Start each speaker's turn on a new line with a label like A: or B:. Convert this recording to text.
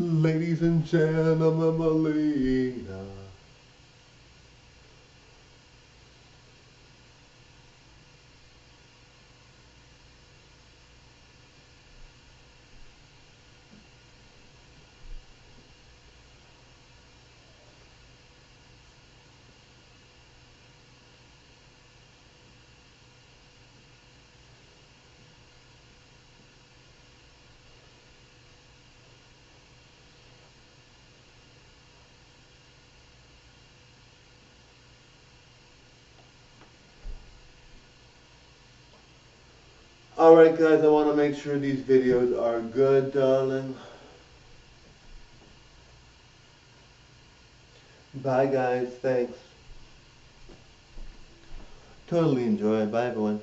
A: Ladies and gentlemen, Melina. Alright guys, I want to make sure these videos are good, darling. Bye guys, thanks. Totally enjoy. Bye everyone.